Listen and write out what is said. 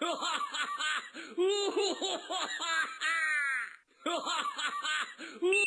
Uh!